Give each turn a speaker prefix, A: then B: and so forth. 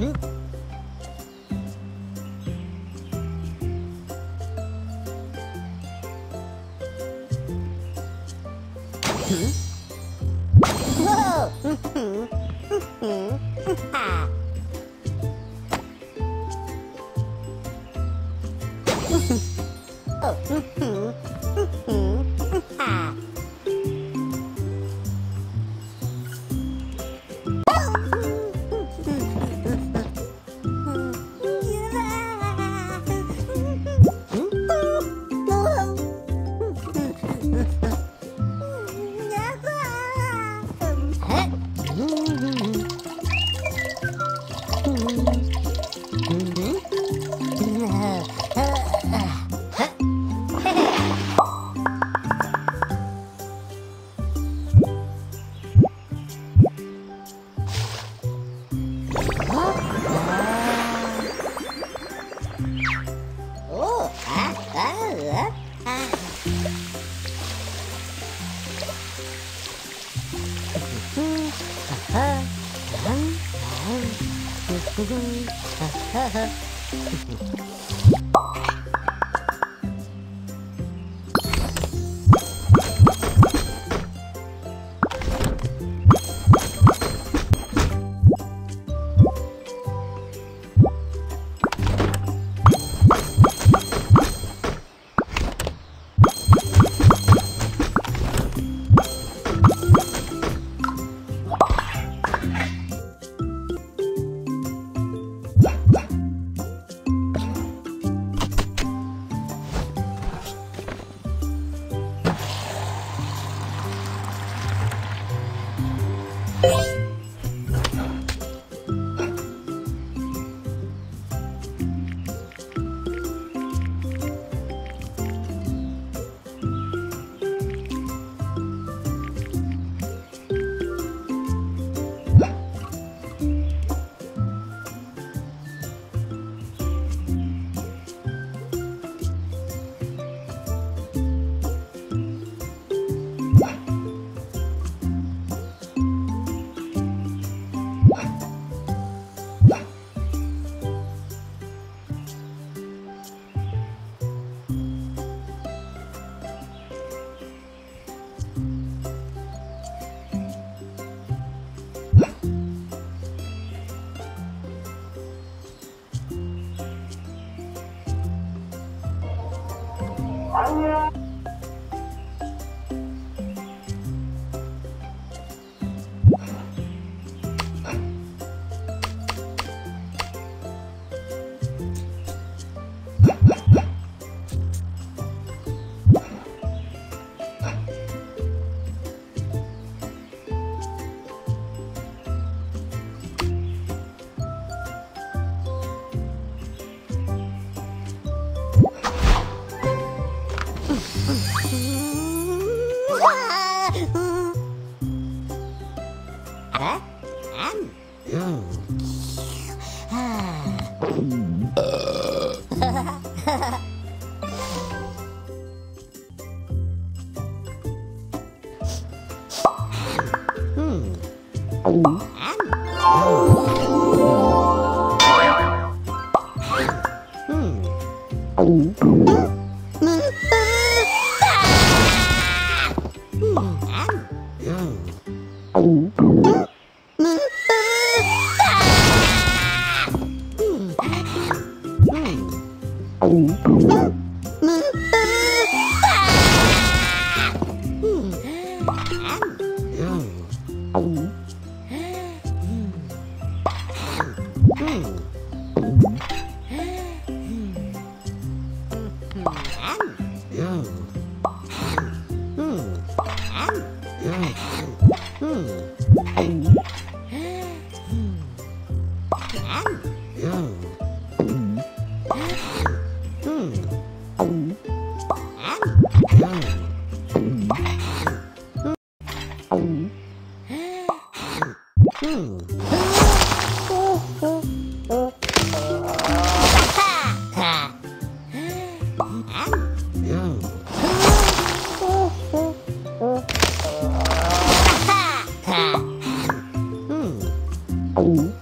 A: 嗯。 아하 알아? 안. 음. 음. Yeah. 五。